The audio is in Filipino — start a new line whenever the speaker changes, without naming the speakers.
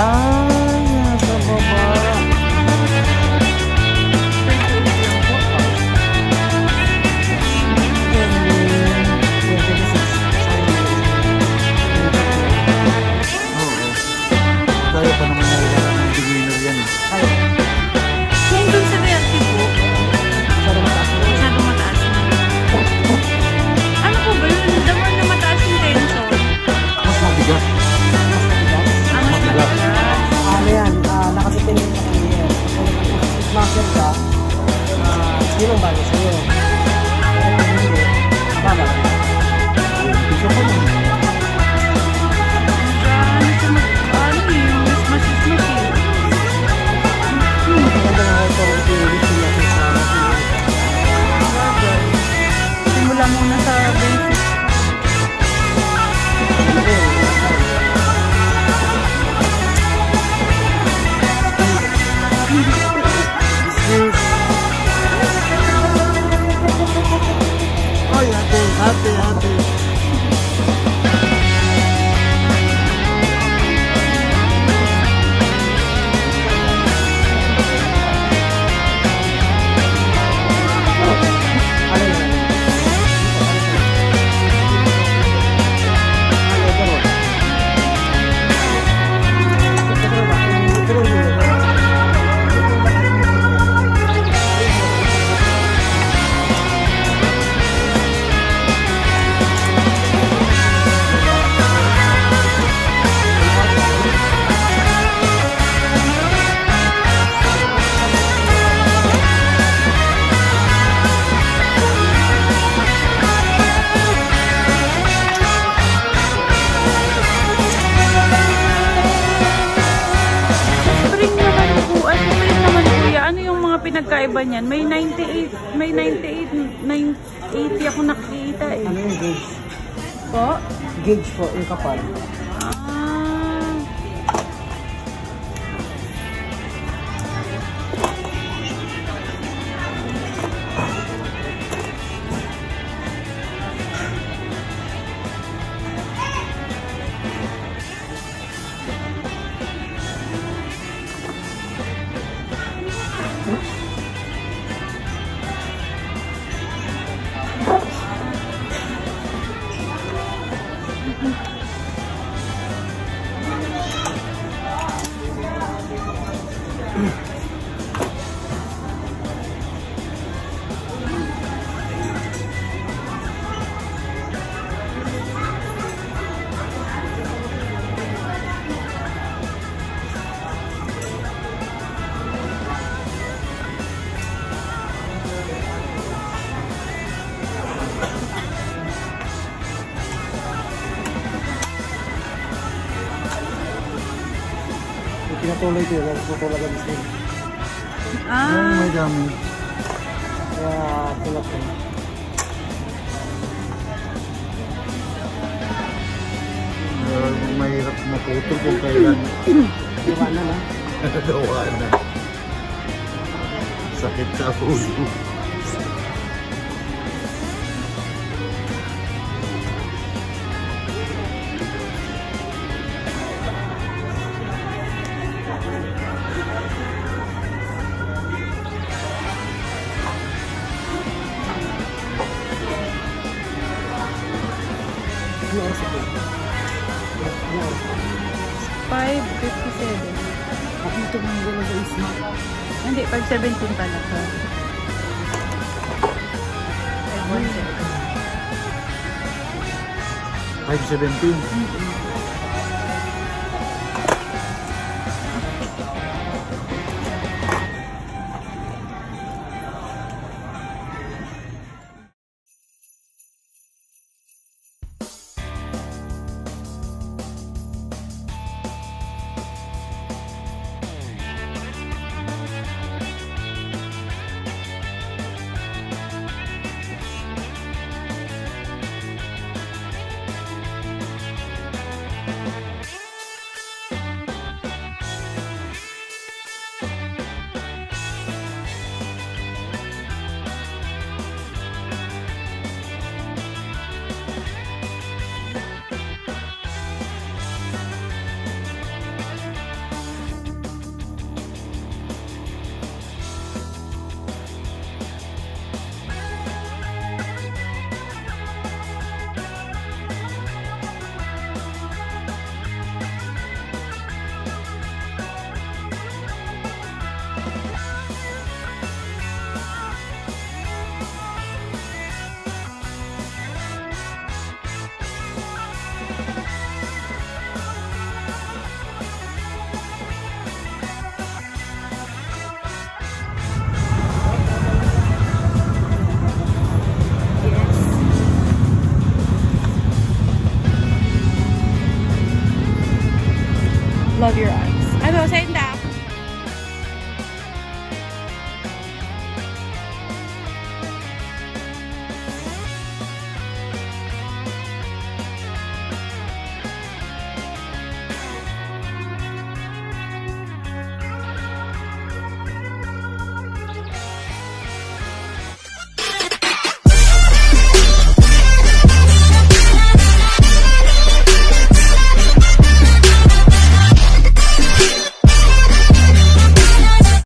Oh. Ang bagay
pinagkaiba niyan? May 98, may 98, 980 ako nakikita eh.
Ano yung gauge?
Po?
Gauge po, yung kapal. Yung pinatuloy ko yun, tutulog ang.
Ah.
may dami. Kaya tulak ko.
mahirap maputol kung kailan
Diba na na?
nagawa na. Sakit sa ulo.
Ano oras ito? Ano oras?
5.57.
Nakita mo yung gano'n sa isma.
Hindi, 5.17 pala. Sorry. 5.17.
517.
love your eyes. I was that.